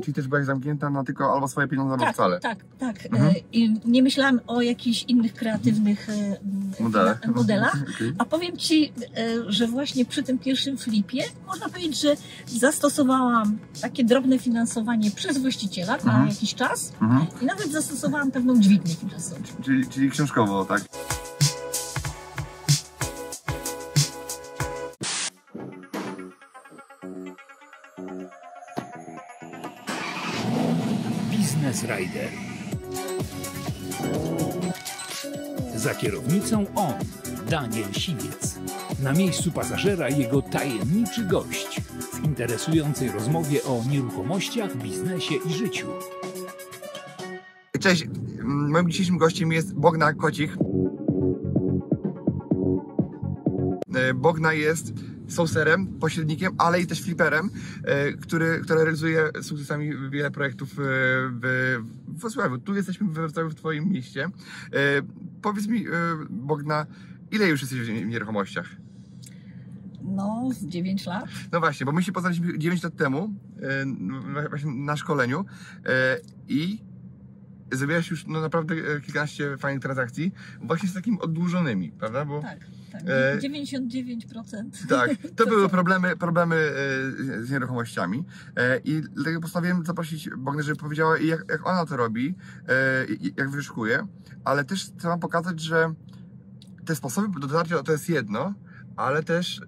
Czyli też byłaś zamknięta na tylko albo swoje pieniądze, albo Tak, wcale. tak, tak. Mhm. E, I nie myślałam o jakichś innych kreatywnych e, Modelach. modelach. Okej. A powiem Ci, e, że właśnie przy tym pierwszym flipie można powiedzieć, że zastosowałam takie drobne finansowanie przez właściciela na Mhm. jakiś czas Mhm. i nawet zastosowałam pewną dźwignię finansową. Czyli, czyli książkowo, tak? Rider. Za kierownicą on, Daniel Siwiec. Na miejscu pasażera jego tajemniczy gość w interesującej rozmowie o nieruchomościach, biznesie i życiu. Cześć, moim dzisiejszym gościem jest Bogna Kocich. E, Bogna jest saucerem, pośrednikiem, ale i też fliperem, e, który, który realizuje sukcesami wiele projektów e, w w Wrocławiu. Tu jesteśmy we Wrocławiu, w Twoim mieście. E, Powiedz mi, Bogna, ile już jesteś w nieruchomościach? No, z 9 lat. No właśnie, bo my się poznaliśmy 9 lat temu, no, właśnie na szkoleniu i zrobiłaś już no, naprawdę kilkanaście fajnych transakcji, właśnie z takimi odłożonymi, prawda? Bo Tak, tak. E, 99%. tak, to były problemy, problemy e, z nieruchomościami e, i dlatego postanowiłem zaprosić Bognę, żeby powiedziała jak, jak ona to robi, e, jak wyszukuje, ale też chcę wam pokazać, że te sposoby dotarcia to jest jedno, ale też,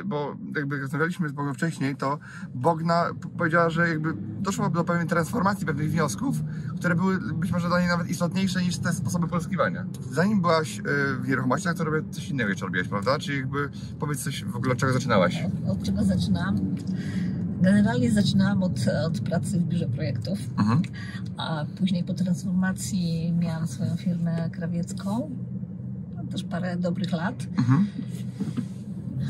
e, bo jakby rozmawialiśmy z Bogną wcześniej, to Bogna powiedziała, że jakby doszło do pewnej transformacji, pewnych wniosków, które były być może dla niej nawet istotniejsze niż te sposoby pozyskiwania. Zanim byłaś e, w nieruchomościach, to robię coś innego jeszcze robiłaś, prawda? Czyli jakby powiedz coś w ogóle, od czego zaczynałaś. Od, czego zaczynałam? Generalnie zaczynałam od, od pracy w biurze projektów, Mhm. a później po transformacji miałam swoją firmę krawiecką. Też parę dobrych lat. Mhm.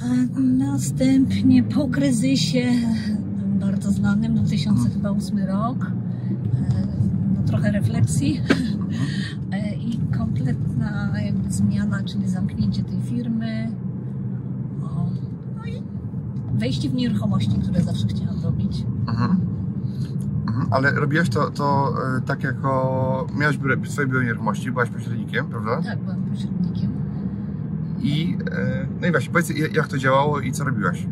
A następnie po kryzysie bardzo znanym, 2008 rok, e, no trochę refleksji e, i kompletna jakby zmiana, czyli zamknięcie tej firmy. No i wejście w nieruchomości, które zawsze chciałam robić. Mhm. Mhm. Ale robiłaś to, to e, tak jako... Miałaś swoje biuro nieruchomości, byłaś pośrednikiem, prawda? Tak, byłam pośrednikiem. I, e, no i właśnie, powiedz jak to działało i co robiłaś?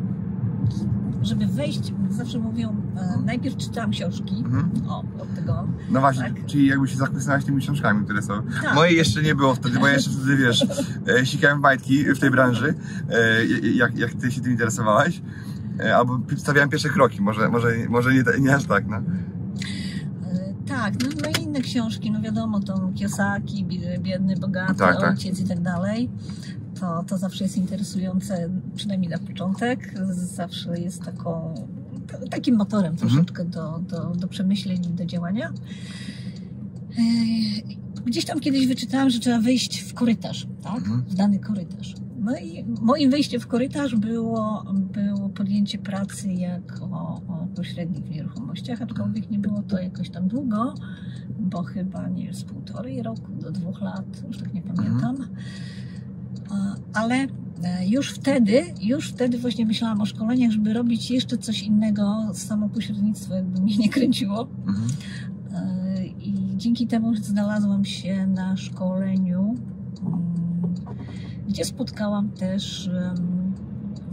Żeby wejść, zawsze mówią, e, najpierw czytałam książki. Mhm. O, od tego. No właśnie, Tak. czyli jakby się zachwycałaś tymi książkami, które są. Tak. Moje jeszcze nie było wtedy, bo ja jeszcze wtedy, wiesz, e, sikałem bajtki w tej branży, e, jak, jak ty się tym interesowałaś. E, Albo stawiałem pierwsze kroki, może, może, może nie, nie aż tak, no. E, Tak, no, no i inne książki, no wiadomo, to Kiyosaki, Bi- Biedny, Bogaty, Tak, tak. Ojciec i tak dalej. To, to zawsze jest interesujące, przynajmniej na początek. Zawsze jest taką, takim motorem Mhm. troszeczkę do, do, do przemyśleń i do działania. E, Gdzieś tam kiedyś wyczytałam, że trzeba wejść w korytarz, tak? Mhm. W dany korytarz. No i moim wejściem w korytarz było, było podjęcie pracy jako o, pośrednik w nieruchomościach, aczkolwiek nie było to jakoś tam długo, bo chyba nie z półtorej roku do dwóch lat, już tak nie pamiętam. A, Ale e, już wtedy, już wtedy właśnie myślałam o szkoleniach, żeby robić jeszcze coś innego, samo pośrednictwo jakby mnie nie kręciło. Mhm. E, I dzięki temu znalazłam się na szkoleniu, mm, gdzie spotkałam też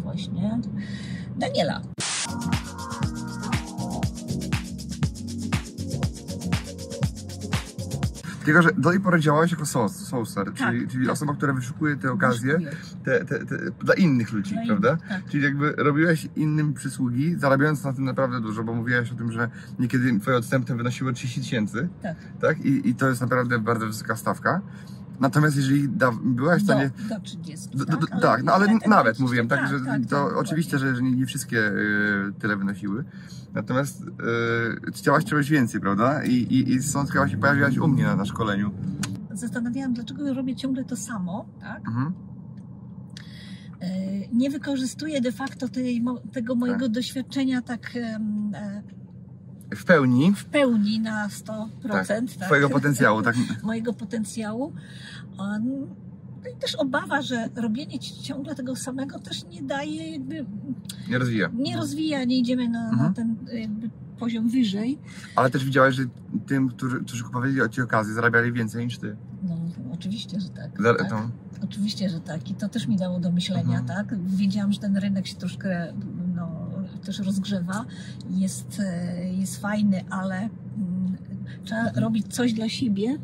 właśnie Daniela. Tylko, że do tej pory działałeś jako source, sourcer, Tak, czyli, czyli tak. osoba, która wyszukuje te okazje te, te, te, dla innych ludzi, Dla prawda? innych, tak. Czyli jakby robiłeś innym przysługi, zarabiając na tym naprawdę dużo, bo mówiłaś o tym, że niekiedy twoje odstępy wynosiły 30 tysięcy, Tak. tak? I, I to jest naprawdę bardzo wysoka stawka. Natomiast jeżeli da, byłaś w Do, stanie... do 30. Do, do, tak, tak, no ale tak, nawet tak, mówiłem, tak, tak, że tak, to tak, oczywiście, że nie, nie wszystkie y, tyle wynosiły. Natomiast y, chciałaś czegoś więcej, prawda? I, i, i stąd chyba się pojawiłaś u mnie na, na szkoleniu. Zastanawiałam, dlaczego robię ciągle to samo, tak? Mhm. E, Nie wykorzystuję de facto tej, tego mojego doświadczenia tak em, e, W pełni w pełni na 100%. Tak, twojego potencjału, tak? mojego potencjału. No i też obawa, że robienie ci- ciągle tego samego też nie daje jakby, Nie rozwija. nie rozwija, nie idziemy na, na Mhm. ten jakby poziom wyżej. Ale też widziałeś, że tym, którzy, którzy kupowali ci okazję, zarabiali więcej niż ty. No oczywiście, że tak. Za, tak. Oczywiście, że tak. I to też mi dało do myślenia, Mhm. tak? Wiedziałam, że ten rynek się troszkę też rozgrzewa. Jest, e, jest fajny, ale mm, trzeba Mhm. robić coś dla siebie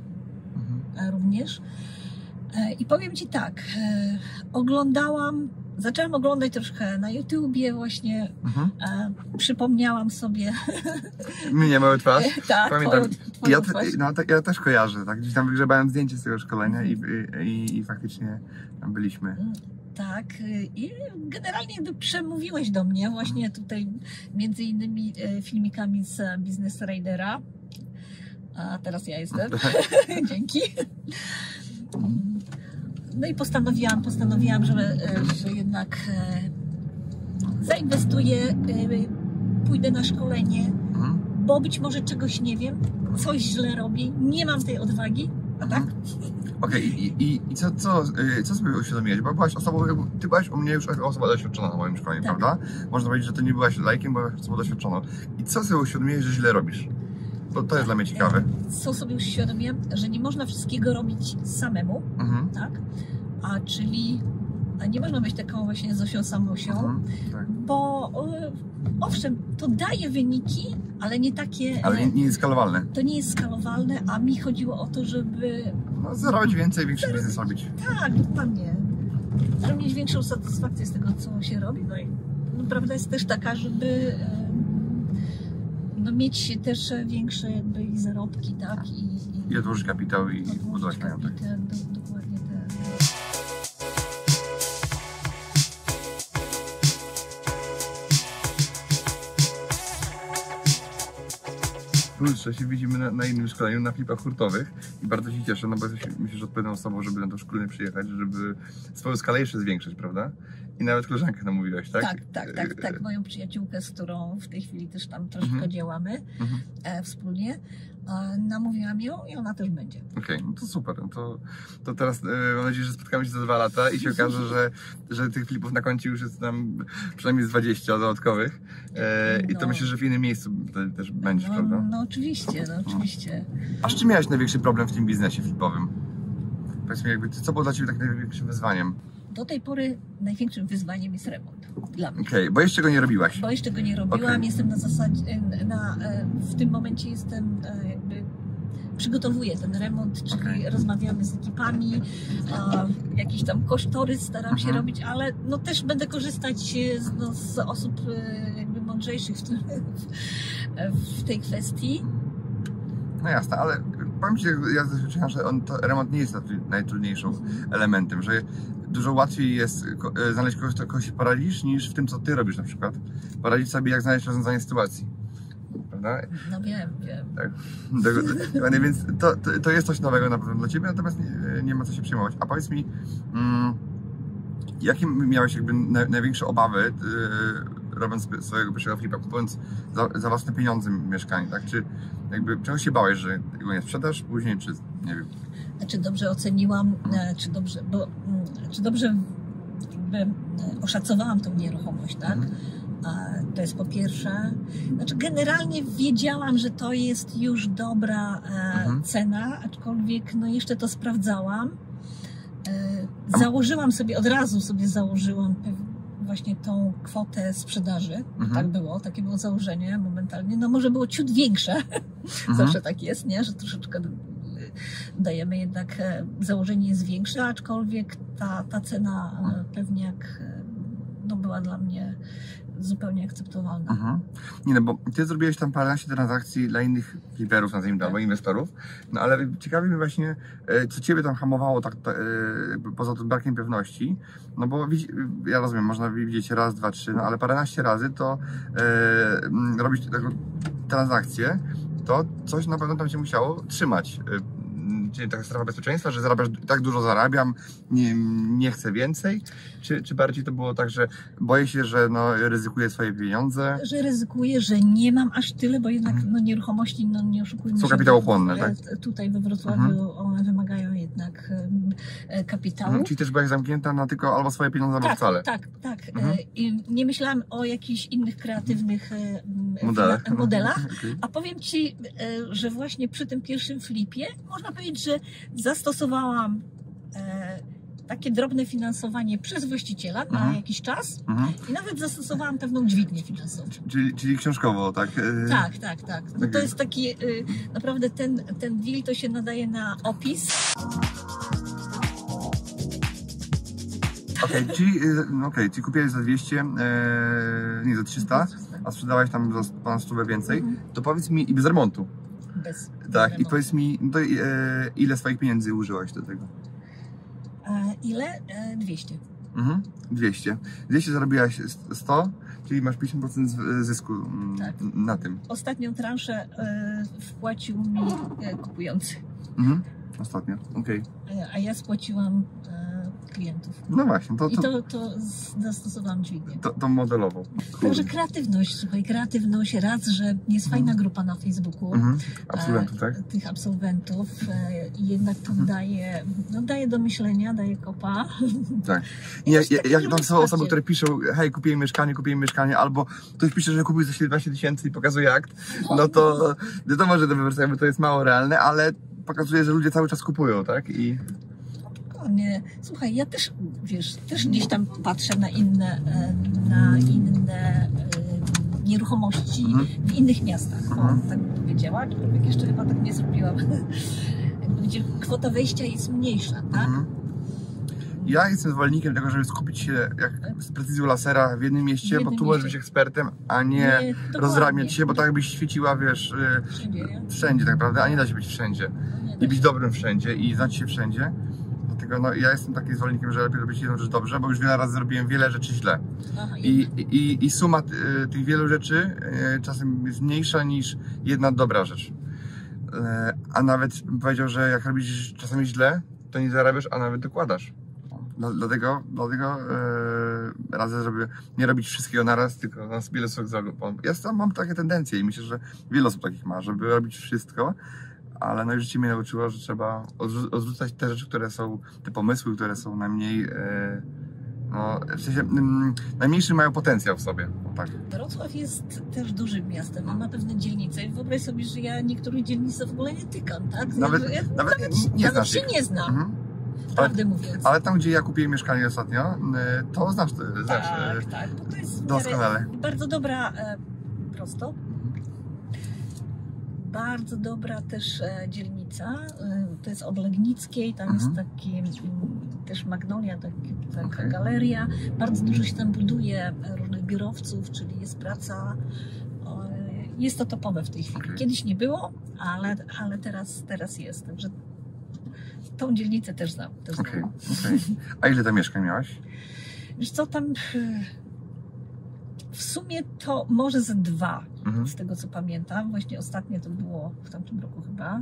mhm. e, również. E, I powiem Ci tak, oglądałam, zaczęłam oglądać troszkę na YouTubie właśnie, Mhm. przypomniałam sobie, Mnie mały twarz. tak, Pamiętam. twoją- twoją Ja, twarz. no, tak, ja też kojarzę, tak? Gdzieś tam wygrzebałem zdjęcie z tego szkolenia i, i, i faktycznie tam byliśmy. Tak, y, i generalnie przemówiłeś do mnie właśnie tutaj między innymi e, filmikami z e, Business Raidera. A teraz ja jestem. Dzięki. No i postanowiłam, postanowiłam, że, e, że jednak zainwestuję, pójdę na szkolenie, Mhm. bo być może czegoś nie wiem, coś źle robię, nie mam tej odwagi, a tak? Okej, i, i, i co, co, y, co sobie uświadomiłeś? Bo byłaś osobą, jakby- ty byłaś u mnie już jako osoba doświadczona na moim szkoleniu, Tak. prawda? Można powiedzieć, że ty nie byłaś lajkiem, bo byłaś osobą doświadczoną. I co sobie uświadomiłeś, że źle robisz? Bo to jest dla mnie ciekawe. Co sobie uświadomiłam, że nie można wszystkiego robić samemu, Mhm. tak? A czyli a nie można być taką właśnie Zosią Samosią, Mhm. Tak. bo e, owszem, to daje wyniki, ale nie takie, Ale nie, jest skalowalne. to nie jest skalowalne, a mi chodziło o to, żeby No, zarabiać więcej, większy biznes robić. tak, dokładnie, żeby mieć większą satysfakcję z tego, co się robi. No i no, prawda jest też taka, żeby em, no, mieć też większe jakby i zarobki, tak? I, i I odłożyć kapitał i budować majątek. kapitał, do, Że się widzimy na, na innym szkoleniu, na flipach hurtowych i bardzo się cieszę, no bo jesteś, myślę, że odpowiednią osobą, żeby na to szkolenie przyjechać, żeby swoją skalę jeszcze zwiększyć, prawda? I nawet koleżankę namówiłaś, tak? Tak, tak, tak, tak. Moją przyjaciółkę, z którą w tej chwili też tam troszkę Mhm. działamy Mhm. e, wspólnie, e, namówiłam ją i ona też będzie. Okej, no to super. No to, to teraz e, mam nadzieję, że spotkamy się za dwa lata i się okaże, że, że tych flipów na koncie już jest tam przynajmniej z 20 dodatkowych. E, I to No. myślę, że w innym miejscu te- też będziesz, no, prawda? no oczywiście, no oczywiście. A z czym miałeś największy problem w tym biznesie flipowym? Powiedz mi, jakby, co było dla Ciebie tak największym wyzwaniem? Do tej pory największym wyzwaniem jest remont dla mnie. Okej, bo jeszcze go nie robiłaś. Bo jeszcze go nie robiłam, Okej. jestem na zasadzie, na, e, w tym momencie jestem e, jakby przygotowuję ten remont, czyli Okej. rozmawiamy z ekipami, a, jakiś tam kosztorys staram się Mhm. robić, ale no też będę korzystać e, z, no, z osób jakby mądrzejszych w, w, w tej kwestii. No jasne, ale powiem Ci, ja z doświadczenia, że on, to remont nie jest naj- najtrudniejszym elementem, że dużo łatwiej jest e, znaleźć kogoś, kogoś poradzisz, niż w tym, co Ty robisz na przykład. Poradzić sobie, jak znaleźć rozwiązanie sytuacji. Prawda? No wiem, wiem. Do- Dokładnie, więc to, to, to jest coś nowego na pewno dla Ciebie, natomiast nie, nie ma co się przejmować. A powiedz mi, mm, jakie miałeś jakby na, największe obawy, yy, robiąc swojego pierwszego flipa, kupując za, za własne pieniądze mieszkanie, tak? Czy jakby czegoś się bałeś, że go nie sprzedasz później, czy nie wiem. Czy dobrze oceniłam, e, czy dobrze, bo, mm, czy dobrze jakby e, oszacowałam tą nieruchomość, tak? Mhm. To jest po pierwsze. Znaczy, generalnie wiedziałam, że to jest już dobra e, Mhm. cena, aczkolwiek no jeszcze to sprawdzałam. Założyłam sobie, od razu sobie założyłam właśnie tą kwotę sprzedaży. Mhm. Tak było, takie było założenie momentalnie. No może było ciut większe, Mhm. zawsze tak jest, nie? Że troszeczkę y, dajemy jednak, e, założenie jest większe, aczkolwiek ta, ta cena e, pewnie jak e, no, była dla mnie zupełnie akceptowalna. Mhm. Nie no, bo ty zrobiłeś tam paręnaście transakcji dla innych fliperów, nazwijmy to, Tak. albo inwestorów, no ale ciekawi mnie właśnie, e, co ciebie tam hamowało tak, ta- e, poza tym brakiem pewności, no bo ja rozumiem, można widzieć raz, dwa, trzy, no ale paręnaście razy to e, robić taką transakcję, to coś na pewno tam cię musiało trzymać. Czyli taka strefa bezpieczeństwa, że zarabiasz, tak dużo zarabiam, nie, nie chcę więcej? Czy, czy bardziej to było tak, że boję się, że no, ryzykuję swoje pieniądze? Że ryzykuję, że nie mam aż tyle, bo jednak Mhm. no, nieruchomości, no nie oszukujmy Są kapitałochłonne, tak? Tutaj we Wrocławiu one wymagają jednak e, kapitału. Mhm. Czyli też byłaś zamknięta na tylko albo swoje pieniądze, albo Tak, wcale. tak, tak. E, Mhm. I nie myślałam o jakichś innych kreatywnych e, Modelach. modelach. Okej. A powiem Ci, że właśnie przy tym pierwszym flipie można powiedzieć, że zastosowałam e, takie drobne finansowanie przez właściciela na Mhm. jakiś czas Mhm. i nawet zastosowałam pewną dźwignię finansową. Czyli, czyli książkowo, tak? E, Tak, tak, tak. No to jest taki, y, naprawdę ten, ten deal to się nadaje na opis. Okej, czyli, e, no okej, czyli kupiłeś za 200, e, nie za 300, a sprzedałaś tam za ponad 100 więcej. Mhm. To powiedz mi, i bez remontu. Bez Tak, i powiedz mi, to, e, ile swoich pieniędzy użyłaś do tego? E, ile? E, 200. Mhm. 200. 200 zarobiłaś 100, czyli masz 50% z- zysku mm, Tak. na tym. Ostatnią transzę e, wpłacił mi e, kupujący, Mhm. Ostatnio, okej. e, a ja spłaciłam e, klientów. No właśnie, to, I to, to, to z- zastosowałam dźwignię. to, to modelowo. Także kreatywność, słuchaj, kreatywność, raz, że jest fajna Mhm. grupa na Facebooku. Mhm. Absolwentów, tak? Tych absolwentów e, i jednak to Mhm. daje, no daje do myślenia, daje kopa. Tak. I jak, tam są osoby, które piszą, hej, kupiłem mieszkanie, kupiłem mieszkanie, albo ktoś pisze, że kupił za 17 tysięcy i pokazuje akt, no to wiadomo, że to to jest mało realne, ale pokazuje, że ludzie cały czas kupują, tak? I Nie. Słuchaj, ja też, wiesz, też gdzieś tam patrzę na inne, e, na inne e, nieruchomości Mhm. w innych miastach, Mhm. tak bym powiedziała, aczkolwiek jeszcze chyba tak nie zrobiłam. Gdzie kwota wejścia jest mniejsza, tak? Mhm. Ja jestem zwolennikiem tego, żeby skupić się jak z precyzją lasera w jednym mieście, W jednym bo tu możesz być ekspertem, a nie, dokładnie. rozramiać się, bo tak jakbyś świeciła, wiesz, y, Wszędzie, nie? wszędzie tak naprawdę, a nie da się być wszędzie. Nie I być dobrym wszędzie i znać się wszędzie. Dlatego no, ja jestem takim zwolennikiem, że lepiej robić jedną rzecz dobrze, bo już wiele razy zrobiłem wiele rzeczy źle. Aha, I, i, i suma y, tych wielu rzeczy y, czasem jest mniejsza niż jedna dobra rzecz. Y, a nawet bym powiedział, że jak robisz czasami źle, to nie zarabiasz, a nawet dokładasz. Dla- Dlatego, dlatego yy, radzę, żeby nie robić wszystkiego naraz, tylko na wiele słów Ja sam mam takie tendencje i myślę, że wiele osób takich ma, żeby robić wszystko, ale no i życie mnie nauczyło, że trzeba odrzu- odrzucać te rzeczy, które są, te pomysły, które są najmniej, yy, no, w sensie, mm, najmniejszy mają potencjał w sobie. Tak. Wrocław jest też dużym miastem, ma pewne dzielnice i wyobraź sobie, że ja niektórych dzielnic w ogóle nie tykam, tak? Nawet- ja, nawet nie- nie nawet się ich. nie znam, Mhm. prawdę mówiąc. Ale tam, gdzie ja kupiłem mieszkanie ostatnio, yy, to znasz, to- znasz tak, tak, bo to jest doskonale. bardzo dobra, e, prosto, bardzo dobra też e, dzielnica, e, to jest od Legnickiej, tam Mhm. jest taki mm, też Magnolia, taki, taka Okej. galeria, bardzo dużo się tam buduje e, różnych biurowców, czyli jest praca, jest to topowe w tej chwili. Kiedyś nie było, ale, ale teraz, teraz jest, także tą dzielnicę też znam. Też znam. Okej, okej. A ile tam mieszkań miałaś? Wiesz co, tam w sumie to może ze dwa, Mhm. z tego co pamiętam. Właśnie ostatnie to było w tamtym roku chyba.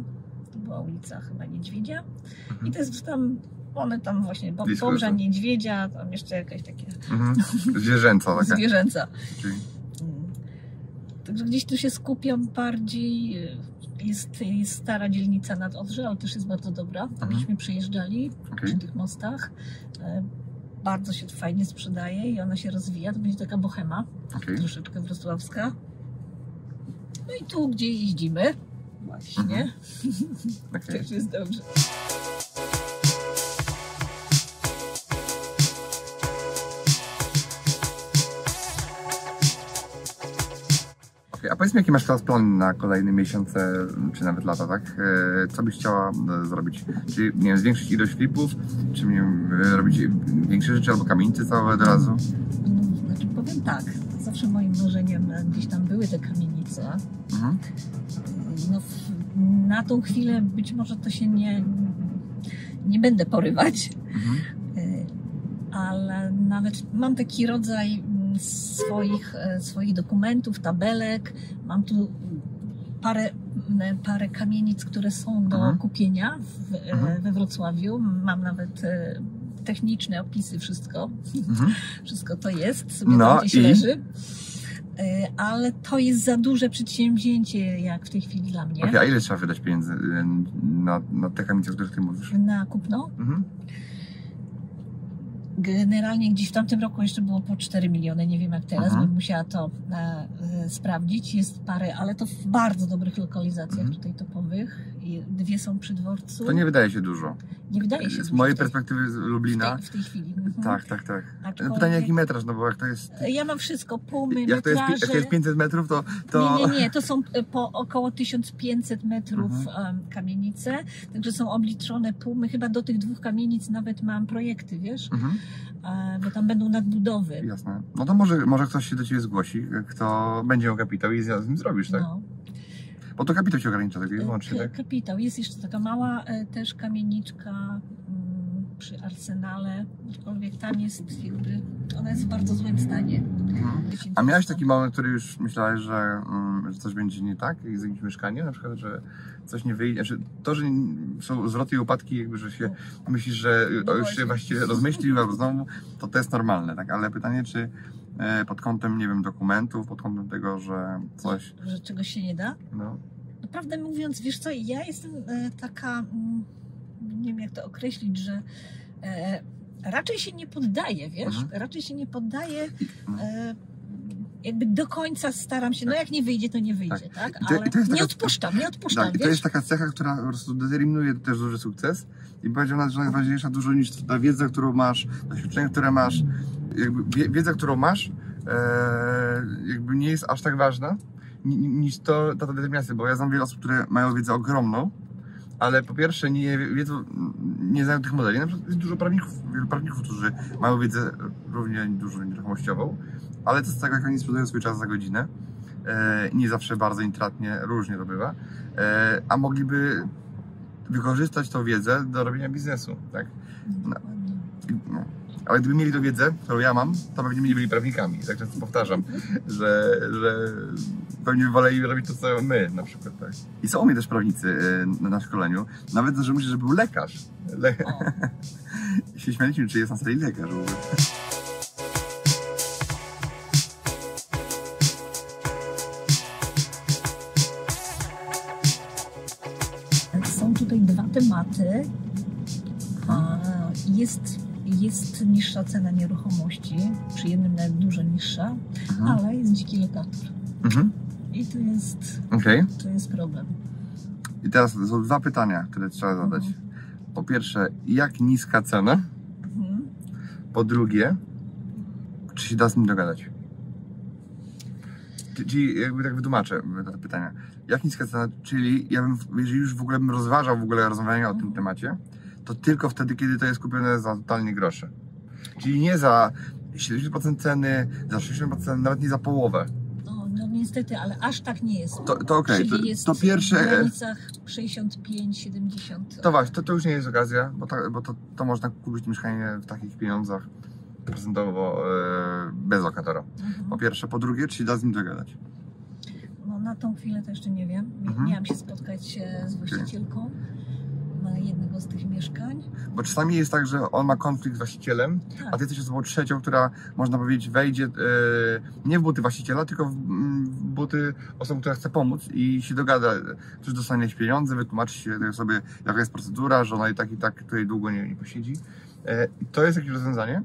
To była ulica chyba Niedźwiedzia. Mhm. I to jest tam, one tam właśnie, Bobrza. Niedźwiedzia, tam jeszcze jakaś takie Mhm. Zwierzęca taka. zwierzęca. Czyli, Mm. Także gdzieś tu się skupiam bardziej. Jest, jest stara dzielnica nad Odrze, ale też jest bardzo dobra. Tam Mhm. żeśmy przyjeżdżali okej. przy tych mostach. Bardzo się to fajnie sprzedaje i ona się rozwija. To będzie taka bohema, okej. troszeczkę wrocławska. No i tu, gdzie jeździmy, właśnie, okej. też jest dobrze. Powiedz mi, jakie masz teraz plany na kolejne miesiące, czy nawet lata, tak? E, Co byś chciała e, zrobić? Czy, nie wiem, zwiększyć ilość flipów? Czy, nie wiem, e, robić większe rzeczy albo kamienice całe od razu? Znaczy powiem tak, zawsze moim marzeniem gdzieś tam były te kamienice. Mhm. No, na tą chwilę być może to się nie, nie będę porywać, Mhm. ale nawet mam taki rodzaj swoich, e, swoich dokumentów, tabelek. Mam tu parę, parę kamienic, które są do Mhm. kupienia w, e, Mhm. we Wrocławiu. Mam nawet e, techniczne opisy, wszystko. Mhm. Wszystko to jest, sobie No gdzieś i? leży. Ale to jest za duże przedsięwzięcie, jak w tej chwili dla mnie. Okej, a ile trzeba wydać pieniędzy na, na te kamienice, o których ty mówisz? Na kupno. Mhm. Generalnie gdzieś w tamtym roku jeszcze było po 4 miliony, nie wiem jak teraz, Mhm. bym musiała to e, e, sprawdzić. Jest parę, ale to w bardzo dobrych lokalizacjach Mhm. tutaj topowych. Dwie są przy dworcu. To nie wydaje się dużo. Nie wydaje się Z mojej w perspektywy z w Lublina. tej, w tej chwili. Mhm. Tak, tak, tak. Aczkolwiek- Pytanie jaki metraż, no bo jak to jest. Ja mam wszystko, pumy, Jak to jest, metraże. jak to jest 500 metrów, to. to... Nie, nie, nie, to są e, po około 1500 metrów Mhm. kamienice, także są obliczone pumy. Chyba do tych dwóch kamienic nawet mam projekty, wiesz, Mhm, e, bo tam będą nadbudowy. jasne. No to może, może ktoś się do ciebie zgłosi, kto będzie miał kapitał i z nim zrobisz, tak? No. Bo to kapitał się ogranicza E, wyłącznie, K- tak? Kapitał. Jest jeszcze taka mała e, też kamieniczka mm, przy Arsenale, aczkolwiek tam jest jakby, ona jest w bardzo złym stanie. Mhm. A miałeś taki moment, który już myślałeś, że, mm, że coś będzie nie tak z jakimś mieszkaniem, na przykład, że coś nie wyjdzie, znaczy to, że są zwroty i upadki, jakby, że się myślisz, że No już się właściwie rozmyślił albo znowu, to to jest normalne, tak? Ale pytanie, czy e, pod kątem, nie wiem, dokumentów, pod kątem tego, że coś, Że czegoś się nie da? no, Naprawdę mówiąc, wiesz co, ja jestem e, taka, mm, nie wiem jak to określić, że e, raczej się nie poddaję, wiesz? Mhm. Raczej się nie poddaję. E, jakby do końca staram się, no jak nie wyjdzie, to nie wyjdzie, tak? To- Ale i to jest nie taka- odpuszczam, nie odpuszczam, Tak, i to jest taka cecha, która po prostu determinuje też duży sukces. I powiedział nawet, że najważniejsza dużo niż ta wiedza, którą masz, doświadczenie, które masz, jakby wie- wiedza, którą masz, e, jakby nie jest aż tak ważna ni- ni- niż to, ta determinacja, bo ja znam wiele osób, które mają wiedzę ogromną, ale po pierwsze nie wiedzą, nie znają tych modeli. Na przykład jest dużo prawników, wielu prawników, którzy mają wiedzę równie dużo nieruchomościową, ale co z tego, jak oni sprzedają swój czas za godzinę, e, nie zawsze bardzo intratnie, różnie to bywa, e, a mogliby wykorzystać tą wiedzę do robienia biznesu, tak? I, no. Ale gdyby mieli tą wiedzę, którą ja mam, to pewnie nie byli prawnikami. Tak często powtarzam, że, że pewnie woleli robić to, co my na przykład. Tak? I są u mnie też prawnicy e, na szkoleniu. Nawet, że myślę, że był lekarz. Le... Się śmialiśmy, czy jest na sali lekarz tematy. A, Jest, jest niższa cena nieruchomości, przy jednym nawet dużo niższa, Mhm. ale jest dziki lokator. Mhm. I to jest, Okej. to jest problem. I teraz są dwa pytania, które trzeba zadać. Po pierwsze, jak niska cena? Mhm. Po drugie, czy się da z nim dogadać? Czy- Czyli jakby tak wytłumaczę te pytania. Jak niska cena, czyli ja bym, jeżeli już w ogóle bym rozważał w ogóle rozmawianie o tym temacie, to tylko wtedy, kiedy to jest kupione za totalnie grosze. Czyli nie za 70% ceny, za 60%, nawet nie za połowę. No, no niestety, ale aż tak nie jest. To, to okej, Czyli to, jest to w pierwsze... e, granicach 65-70. To właśnie, to, to już nie jest okazja, bo, ta, bo to, to można kupić mieszkanie w takich pieniądzach procentowo e, bez lokatora. Mhm. Po pierwsze. Po drugie, czy da z nim dogadać? No, na tą chwilę to jeszcze nie wiem. Mhm. Miałam się spotkać e, z właścicielką jednego z tych mieszkań. Bo czasami jest tak, że on ma konflikt z właścicielem, a Tak, ty jesteś osobą trzecią, która można powiedzieć wejdzie e, nie w buty właściciela, tylko w, mm, w buty osoby, która chce pomóc i się dogada, czy dostanie pieniądze, wytłumaczy się tej osobie, jaka jest procedura, że ona i tak i tak tutaj długo nie, nie posiedzi. E, to jest jakieś rozwiązanie.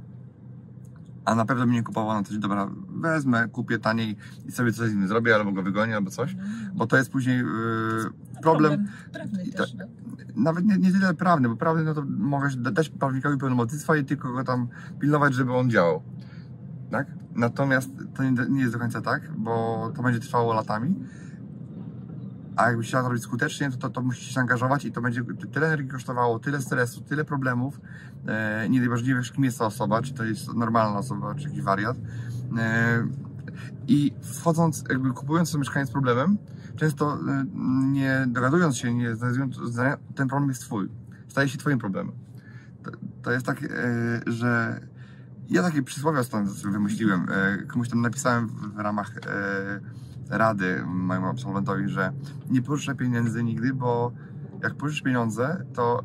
A na pewno bym nie kupował na coś, dobra, wezmę, kupię taniej i sobie coś z nim zrobię, albo go wygonię, albo coś, bo to jest później e, no, problem prawny też. No. nawet nie, nie tyle prawny, bo prawny no to mogę da- dać prawnikowi pełnomocnictwa i tylko go tam pilnować, żeby on działał. Tak? Natomiast to nie, nie jest do końca tak, bo to będzie trwało latami. A jakbyś chciała to robić skutecznie, to, to, to musisz się angażować i to będzie tyle energii kosztowało, tyle stresu, tyle problemów. E, nie wiesz, kim jest ta osoba, czy to jest normalna osoba, czy jakiś wariat. E, I wchodząc, jakby kupując to mieszkanie z problemem, często e, nie dogadując się, nie znajdując zdania, ten problem jest twój. Staje się twoim problemem. To, to jest tak, e, że ja takie ostatnio sobie wymyśliłem. Komuś tam napisałem w, ramach rady mojemu absolwentowi, że nie pożyczaj pieniędzy nigdy, bo jak pożyczysz pieniądze, to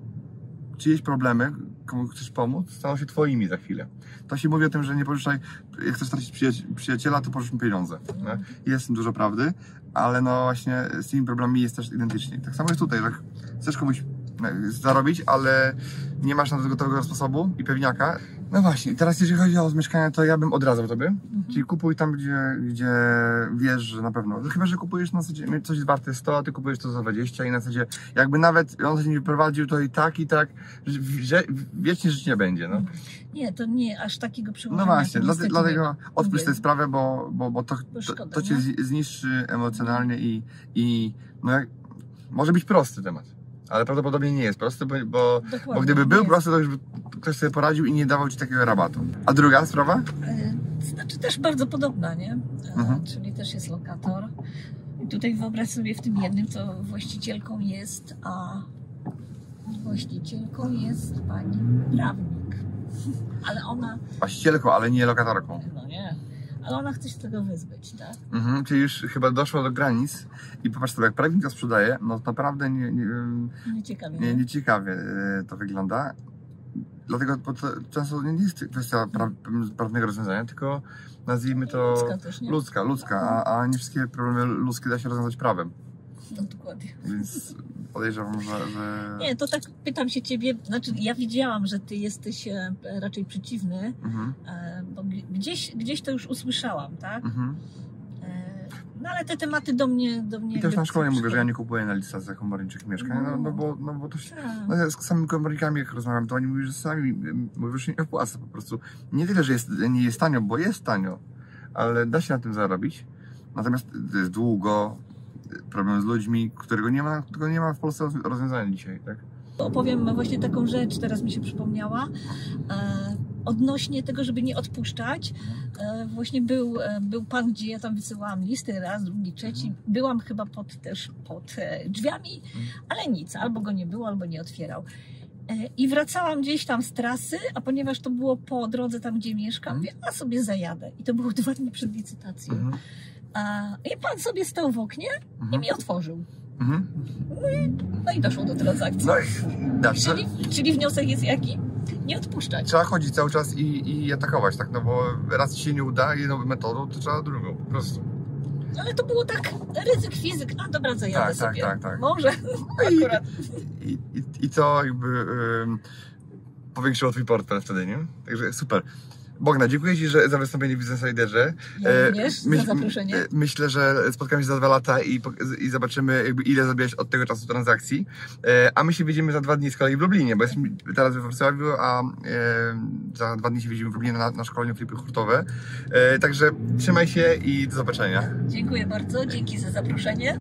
czyjeś problemy komu chcesz pomóc, staną się twoimi za chwilę. To się mówi o tym, że nie pożyczaj, jak chcesz stracić przyjaci- przyjaciela, to pożycz mu pieniądze. Jest tym dużo prawdy, ale no właśnie z tymi problemami jest też identycznie. Tak samo jest tutaj, że chcesz komuś zarobić, ale nie masz na to gotowego sposobu i pewniaka. No właśnie, teraz jeżeli chodzi o mieszkania, to ja bym odradzał tobie. Czyli kupuj tam, gdzie, gdzie wiesz, że na pewno. Chyba, że kupujesz na zasadzie, coś warte 100, a ty kupujesz to za 20 i na zasadzie, jakby nawet on się nie wyprowadził, to i tak, i tak, że, wiecznie żyć nie będzie, no. Nie, to nie aż takiego przełożenia. No właśnie, to nie dlatego odpuść tę sprawę, bo, bo, bo to, Bo to, szkoda, to cię nie? zi- zniszczy emocjonalnie i, i no jak, może być prosty temat. Ale prawdopodobnie nie jest prosty, bo, bo, bo gdyby był jest. prosty, to już by ktoś sobie poradził i nie dawał ci takiego rabatu. A druga sprawa? E, Znaczy też bardzo podobna, nie? E, Mhm. Czyli też jest lokator. I tutaj wyobraź sobie w tym jednym, to właścicielką jest, a właścicielką jest pani prawnik. Ale ona, Właścicielką, ale nie lokatorką. no ale ona chce się tego wyzbyć, tak? Mhm, czyli już chyba doszło do granic i popatrz sobie, jak prawnik to sprzedaje, no naprawdę nie, nie, Nieciekawie. nie, nieciekawie e, to wygląda. Dlatego często nie jest kwestia pra, prawnego rozwiązania, tylko nazwijmy to Ludzka też, nie? ludzka, ludzka a, a nie wszystkie problemy ludzkie da się rozwiązać prawem. No dokładnie. Więc podejrzewam, że. że... Nie, to tak pytam się ciebie, znaczy ja widziałam, że ty jesteś e, raczej przeciwny, Mhm, e, bo gdzieś, gdzieś to już usłyszałam, tak? mhm. E, No ale te tematy do mnie, do mnie I też na szkole mówię, że ja nie kupuję na licencjach komorniczych mieszkań, no, no, bo, no bo to się. Tak. No ja z samymi komornikami jak rozmawiam, to oni mówią, że sami mówią, że nie opłaca po prostu. Nie tyle, że jest, nie jest tanio, bo jest tanio, ale da się na tym zarobić. Natomiast to jest długo, problem z ludźmi, którego nie ma, którego nie ma w Polsce roz- rozwiązania dzisiaj, tak? Opowiem właśnie taką rzecz, teraz mi się przypomniała. E, odnośnie tego, żeby nie odpuszczać. E, właśnie był, e, był pan, gdzie ja tam wysyłałam listy, raz, drugi, trzeci. Byłam chyba pod, też pod drzwiami, ale nic, albo go nie było, albo nie otwierał. I wracałam gdzieś tam z trasy, a ponieważ to było po drodze tam, gdzie mieszkam, mówię, a sobie zajadę. I to było dwa dni przed licytacją. Mhm. A, I pan sobie stał w oknie i Mhm. mi otworzył. Mhm. No i doszło do transakcji. No i da, Czyli, czyli wniosek jest jaki? Nie odpuszczać. trzeba chodzić cały czas i, i atakować, tak? No bo raz ci się nie uda jedną metodą, to trzeba drugą, po prostu. Ale to było tak, ryzyk fizyk. A dobra, zajadę Tak, tak, sobie. tak, tak. Może, No i- akurat. I, i, i to jakby ym, powiększyło twój portfel wtedy, nie? Także super. Bogna, dziękuję Ci że, za wystąpienie w Business Insiderze. Ja również, myśl- za zaproszenie. e, Myślę, że spotkamy się za dwa lata i, i zobaczymy, jakby ile zrobiłeś od tego czasu transakcji. E, A my się widzimy za dwa dni z kolei w Lublinie, bo jesteśmy teraz we Wrocławiu, a e, za dwa dni się widzimy w Lublinie na, na szkoleniu flipy hurtowe. E, Także trzymaj się i do zobaczenia. Dziękuję bardzo, dzięki za zaproszenie.